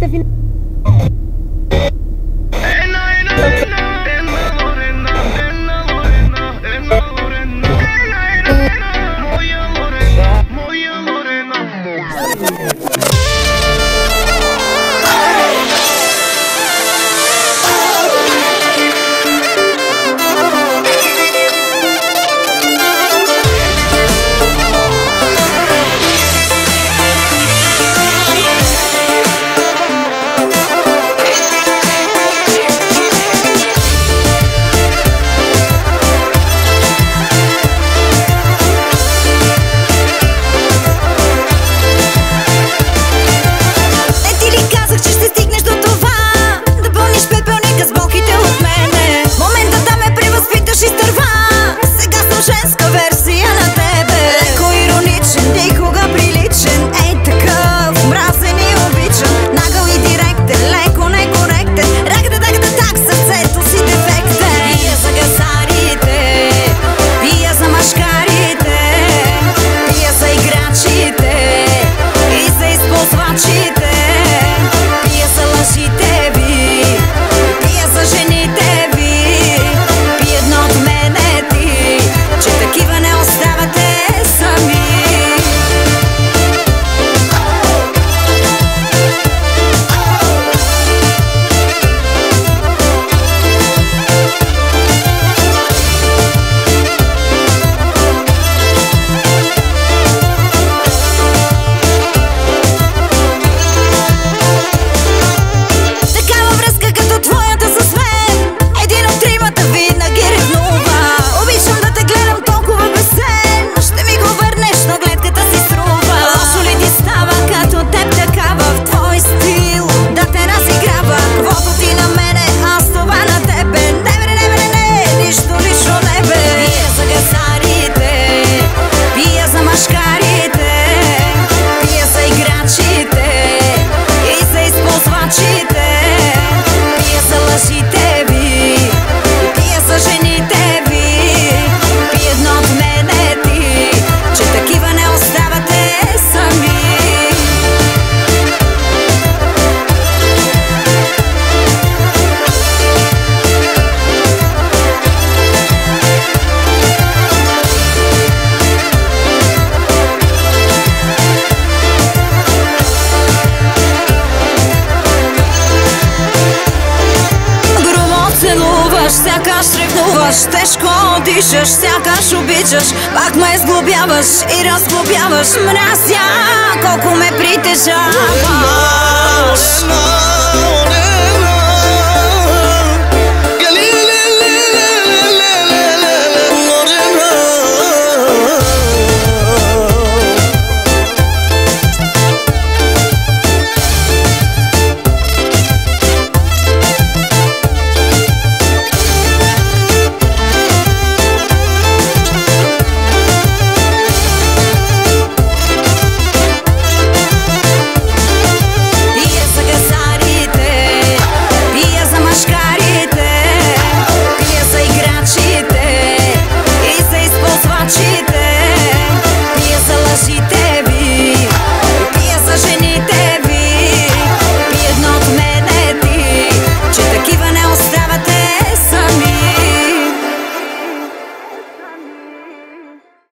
Davi Аз ревнуваш, тежко дишаш, сякаш обичаш Пак ме сглобяваш и разглобяваш Мразя, колко ме притежаваш